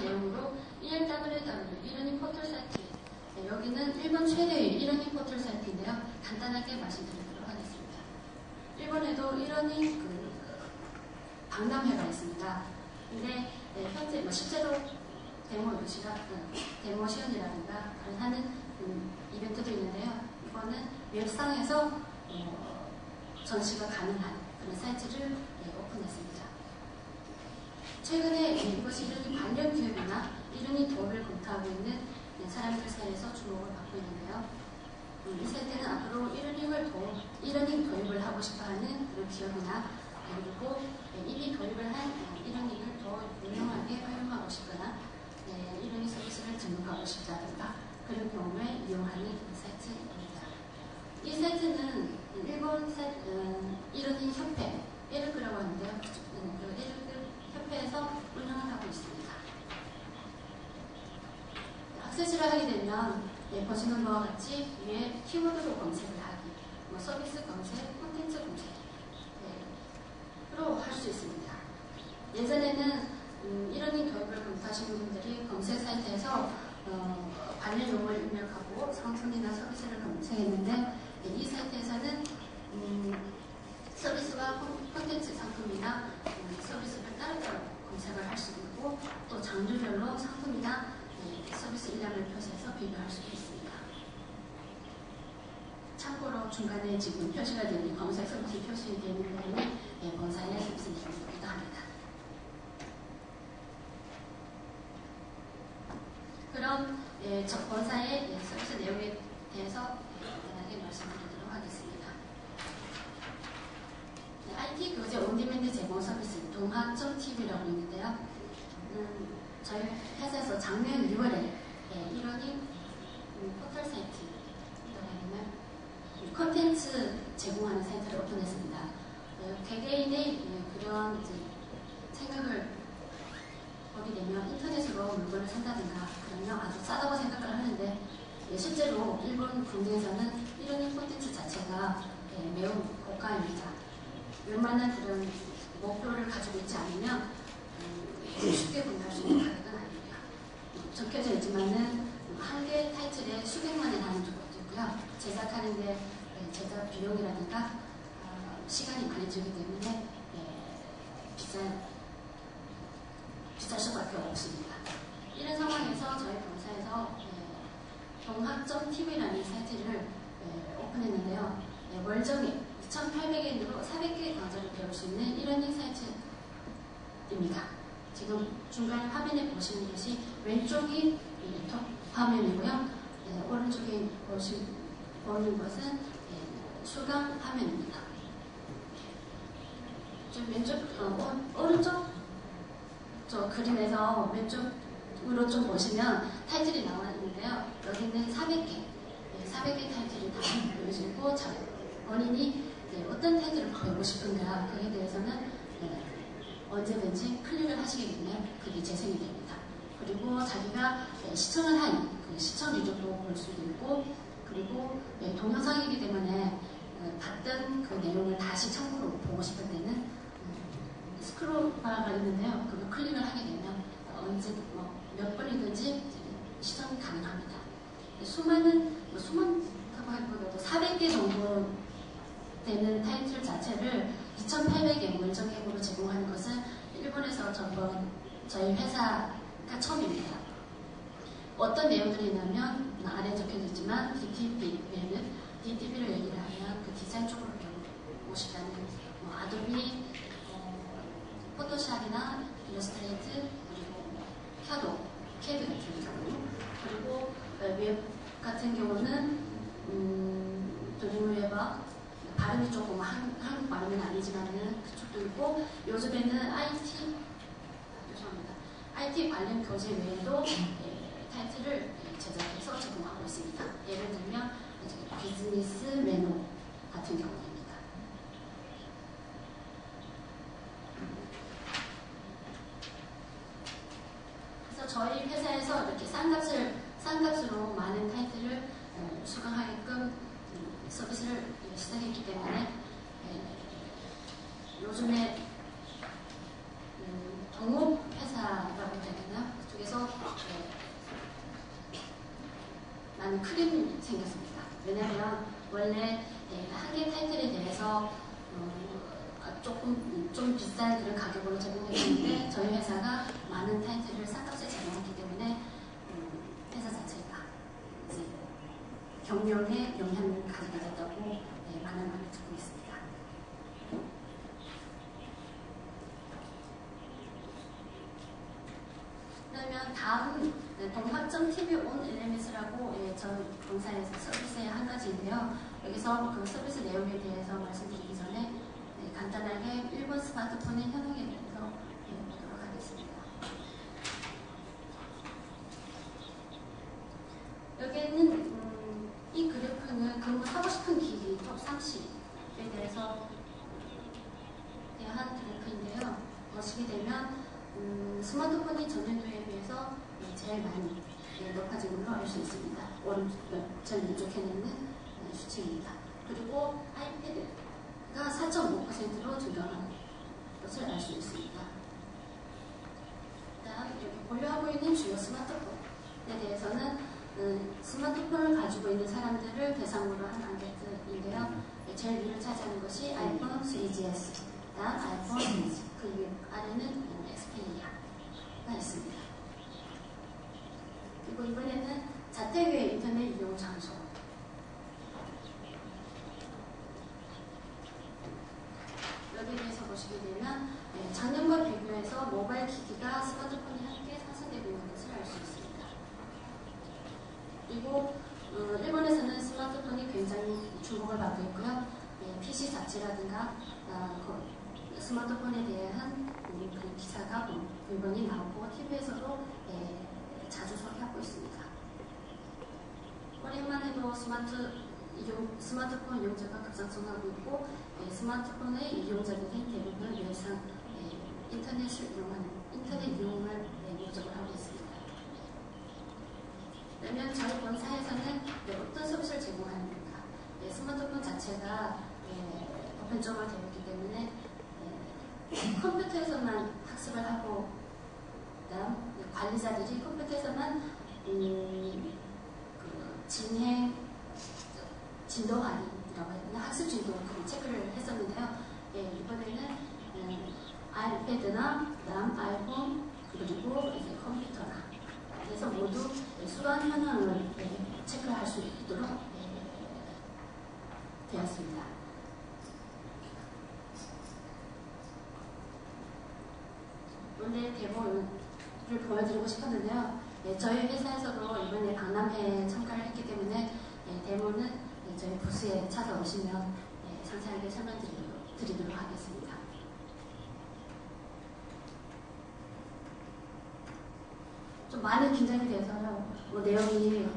내용으로 1ww 이러닝 포털 사이트 네, 여기는 일본 최대의 이러닝 포털 사이트인데요. 간단하게 말씀드리도록 하겠습니다. 일본에도 이러닝 그 박람회가 있습니다. 근데 네, 현재 뭐 실제로 데모 요시라 음, 데모 시연이라든가 그런 하는 음, 이벤트도 있는데요. 이거는 웹상에서 어, 전시가 가능한 그런 사이트를 네, 오픈했습니다. 최근에 이것이 이른이 관련 기업이나 이른이 도입을 검토하고 있는 사람들 사이에서 주목을 받고 있는데요. 음, 이 사이트는 앞으로 이러닝을 도입, 이러닝 도입을 하고 싶어하는 그런 기업이나 그리고 이미 도입을 한 이러닝을 더 유용하게 활용하고 싶거나 네, 이러닝 서비스를 등록하고 싶다든가 그런 경우에 이용하는 사이트입니다. 이 사이트는 일본 사, 음, 이러닝 협회 하는데요. 음, 그 협회에서 운영을 하고 있습니다. 액세스를 하게 되면 네, 보시는 바와 같이 위에 키워드로 검색을 하기, 뭐 서비스 검색, 콘텐츠 검색로 네, 할수 있습니다. 예전에는 음, 이러닝 교육을 검토하시는 분들이 검색 사이트에서 어, 관련 용어를 입력하고 상품이나 서비스를 검색했는데 네, 이 사이트에서는 음, 서비스와 콘텐츠 상품이나 음, 서비스 를 따로따로 검색을 할수 있고 또 장르별로 상품이나 네, 서비스 일량을 표시해서 비교할 수도 있습니다. 참고로 중간에 지금 표시가 되는 검색 서비스 표시되는 부분은 네, 본사의 서비스 내용이기도 합니다. 그럼 예, 저 본사의 예, 서비스 내용에 대해서 간단하게 말씀드리도록 하겠습니다. 네, IT 교재 on-demand 제공 서비스 동학.tv라고 있는데요. 음, 저희 회사에서 작년 6월에 예, e-learning 음, 포털 사이트 이라는 컨텐츠 제공하는 사이트를 오픈했습니다. 어, 개개인의 예, 그런 생각을 보게 되면 인터넷으로 물건을 산다든가 그러면 아주 싸다고 생각을 하는데 예, 실제로 일본 국내에서는 이러닝 콘텐츠 자체가 예, 매우 고가입니다. 웬만한 그런 목표를 가지고 있지 않으면 음, 쉽게 구매할 수 있는 가격은 아닙니다. 적혀져 있지만은 한 개 타이틀에 수백만 원 하는 것도 있고요. 제작하는데 예, 제작 비용이라든가 어, 시간이 많이 들기 때문에 예, 비싼 비쌀 수밖에 없습니다. 이런 상황에서 저희 본사에서 예, 동학점.tv라는 사이트를 예, 오픈했는데요. 예, 월정액 2,800엔으로 400개 강좌를 배울 수 있는 이러닝 사이트입니다. 지금 중간 화면에 보시는 것이 왼쪽이 톱 화면이고요. 예, 오른쪽에 보시, 보는 것은 예, 수강 화면입니다. 좀 왼쪽, 어, 오른쪽 저 그림에서 왼쪽으로 좀 보시면 타이틀이 나와 있는데요. 여기는 400개, 400개 타이틀이 다 보여지고 본인이 네, 어떤 타이틀을 배우고 싶은가 그에 대해서는 네, 언제든지 클릭을 하시게 되면 그게 재생이 됩니다. 그리고 자기가 네, 시청을 한 그 시청 누적도 볼 수도 있고 그리고 네, 동영상이기 때문에 어, 봤던 그 내용을 다시 참고로 보고 싶을 때는 음, 스크롤바가 있는데요. 그걸 클릭을 하게 되면 언제 뭐 몇 번이든지 시청이 가능합니다. 수많은 뭐 수많다고 하기보다도 400개 정도 되는 타이틀 자체를 2,800개 월정액으로 제공하는 것은 일본에서 전번 저희 회사가 처음입니다. 어떤 내용들이 있냐면 아래 적혀져 있지만 DTP, 왜냐면 DTP를 얘기를 하면 그 디자인 쪽으로 배우고 싶다는 뭐 Adobe, 어, Photoshop이나 Illustrator, 그리고 샤도, 캐드 같은 경우 그리고 웹 같은 경우는 음, Dreamweaver 발음이 조금 한, 발음은 아니지만은 그쪽도 있고 요즘에는 IT 죄송합니다. IT 관련 교재 외에도 예, 타이틀을 제작해서 제공하고 있습니다. 예를 들면 비즈니스 매너 같은 경우입니다. 그래서 저희 회사에서 이렇게 싼 값을 싼 값으로 많은 타이틀을 어, 수강하게끔 서비스를 시작했기 때문에 요즘에 음, 동업회사라고 해야 되나? 그쪽에서 네, 많은 크림이 생겼습니다. 왜냐하면 원래 네, 학예 타이틀에 대해서 어, 아, 조금 좀 비싼 그런 가격으로 제공했는데 저희 회사가 많은 타이틀을 싼값에 제공했기 때문에 음, 회사 자체가 이제 경영에 영향을 가지게 됐다고 네, 동학점 TV 온 LMS라고 예, 저희 본사에서 서비스의 한 가지인데요. 여기서 그 서비스 내용에 대해서 말씀드리기 전에 네, 간단하게 일본 스마트폰의 현황에 대해서 예, 보도록 하겠습니다. 여기에는 음, 이 그래프는 근무 하고 싶은 기기 톱 30에 대해서 대한 그래프인데요. 보시게 되면 음, 스마트폰이 전년도에 비해서 네, 제일 많이 네, 높아진 걸로 알 수 있습니다. 오른쪽, 전 왼쪽에는 네, 수치입니다. 그리고 아이패드가 4.5%로 증가한 것을 알 수 있습니다. 다음 이렇게 보유하고 있는 주요 스마트폰에 대해서는 음, 스마트폰을 가지고 있는 사람들을 대상으로 한 안케트인데요. 네, 제일 위를 차지하는 것이 아이폰 3GS, 다음 아이폰 3G, 그 아래는 엑스페리아가 있습니다. 그리고 이번에는 자택의 인터넷 이용 장소. 여기에 대해서 보시게 되면 네, 작년과 비교해서 모바일 기기가 스마트폰이 함께 상승되고 있는 것을 알 수 있습니다. 그리고 어, 일본에서는 스마트폰이 굉장히 주목을 받고 있고요. 네, PC 자체라든가 어, 그 스마트폰에 대한 음, 그 기사가 물건이 나오고 TV에서도 예, 자주 소개하고 있습니다. 올해만 해도 스마트 이용, 스마트폰 이용자가 급상승하고 있고 예, 스마트폰의 이용자들이 대부분 예상 예, 인터넷을 이용하는 인터넷 이용을 예, 목적으로 하고 있습니다. 그러면 저희 본사에서는 예, 어떤 서비스를 제공하는가? 예, 스마트폰 자체가 예, 보편적으로 되어 있기 때문에 예, 컴퓨터에서만 학습을 하고 그다음 관리자들이 컴퓨터에서만 음, 그 진행 진도 관리라고 해야 되나 학습 진도 그 체크를 했었는데요. 예, 이번에는 음, 아이패드나 그다음 아이폰 그리고 이제 컴퓨터나 그래서 모두 수강 현황을 예, 체크할 수 있도록 예, 되었습니다. 오늘 대본 을 보여드리고 싶었는데요. 네, 저희 회사에서도 이번에 박람회에 참가를 했기 때문에 네, 데모는 네, 저희 부스에 찾아오시면 네, 상세하게 설명드리도록 하겠습니다. 좀 많이 긴장이 돼서요. 뭐 내용이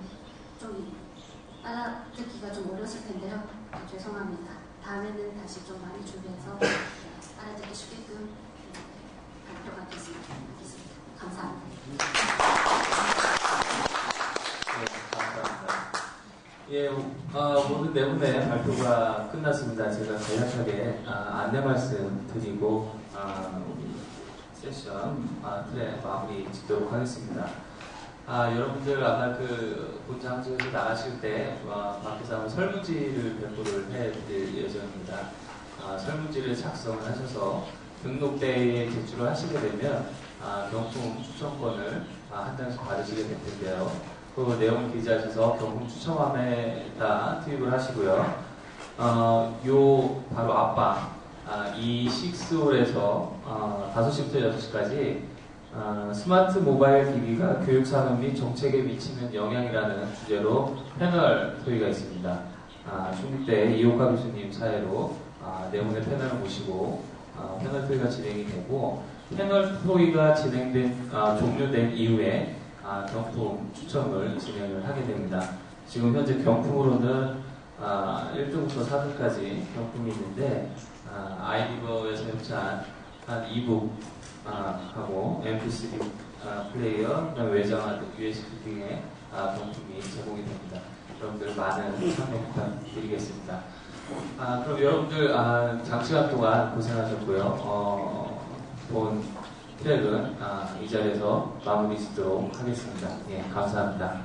좀 알아듣기가 좀 어려웠을 텐데요. 네, 죄송합니다. 다음에는 다시 좀 많이 준비해서 네, 알아듣기 쉽게끔 발표하겠습니다. 감사합니다. 네, 감사합니다. 예, 어, 모든 네 분의 발표가 끝났습니다. 제가 간략하게 아, 안내 말씀 드리고 아, 우리 세션 아, 틀에 마무리 짓도록 하겠습니다. 아, 여러분들 아마 그 본장소에서 나가실 때 아, 밖에서 한번 설문지를 배포를 해드릴 예정입니다. 아, 설문지를 작성을 하셔서 등록대에 제출을 하시게 되면 아, 경품 추천권을 아, 한 장씩 받으시게 될 텐데요. 그 내용을 기재하셔서 경품 추첨함에다 투입을 하시고요. 어, 요 바로 앞방 아, 이 식스홀에서 어, 5시부터 6시까지 어, 스마트 모바일 기기가 교육 산업 및 정책에 미치는 영향이라는 주제로 패널 토의가 있습니다. 아, 중국대 이호카 교수님 사회로 아, 네 분의 패널을 모시고 아, 패널 토의가 진행이 되고 패널 토의가 진행된 아, 종료된 이후에 아, 경품 추첨을 진행을 하게 됩니다. 지금 현재 경품으로는 아, 1등부터 4등까지 경품이 있는데 아, 아이디버에서 협찬 한 이북 아, 하고 MP3 아, 플레이어, 그다음에 외장하드, USB 등의 아, 경품이 제공이 됩니다. 여러분들 많은 참여 부탁드리겠습니다. 아, 그럼 여러분들 아, 장시간 동안 고생하셨고요. 어, 본 트랙은 아, 이 자리에서 마무리 짓도록 하겠습니다. 예, 감사합니다.